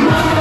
마